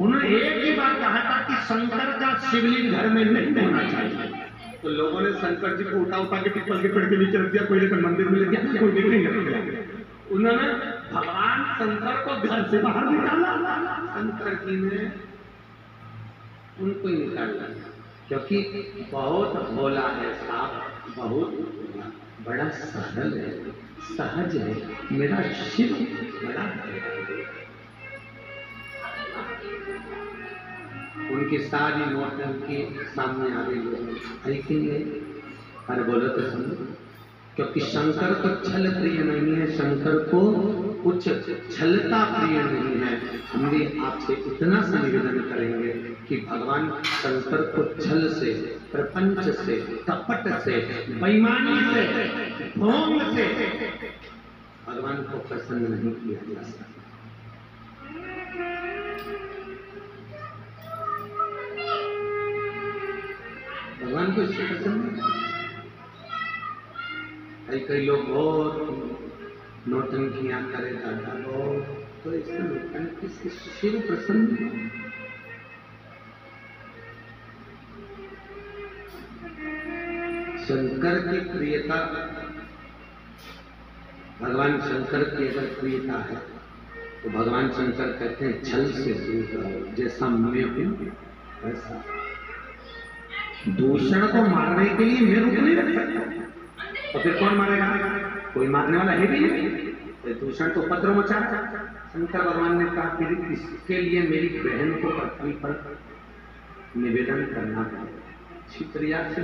उन्होंने एक ही बात कहा था कि शंकर का शिवलिंग घर में नहीं होना चाहिए। तो लोगों ने शंकर जी को उठा उठा के पीपल के पेड़ के नीचे रख दिया, कोई लेकर मंदिर में ले गया, कोई लेकर नहीं रख उन्होंने भगवान शंकर को घर से बाहर निकाला। शंकर जी ने उनको निकाल दिया। क्योंकि बहुत भोला है साहब, बहुत बड़ा सरल है, सहज है, मेरा शिव बड़ा उनकी सारी नौटंकी सामने आ गई लोग देखेंगे अरे बोलो तो सुनो। क्योंकि शंकर को छल प्रिय नहीं है, शंकर को कुछ छलता प्रिय नहीं है। हम भी आपसे इतना सा निवेदन करेंगे कि भगवान शंकर को छल से, प्रपंच से कपट से, बेईमानी से ढोंग से भगवान को प्रसन्न नहीं किया जा सकता। भगवान को इससे पसंद कई कई लोग बहुत नौटंकियाँ करे दादा बहुत तो इससे नौटंकी से शिव प्रसन्न शंकर की प्रियता, भगवान शंकर की अगर प्रियता है तो भगवान शंकर कहते हैं, छल से दूर रहो, जैसा मैं हूँ, वैसा। दूषण को मारने के लिए मैं रुक नहीं रख सकता। तो फिर कौन मारेगा? कोई मारने वाला है भी नहीं। दूषण तो पत्र मचा। शंकर भगवान ने कहा, फिर इसके लिए मेरी बहन को पृथ्वी पर निवेदन करना पड़ेगा। छित्रिया से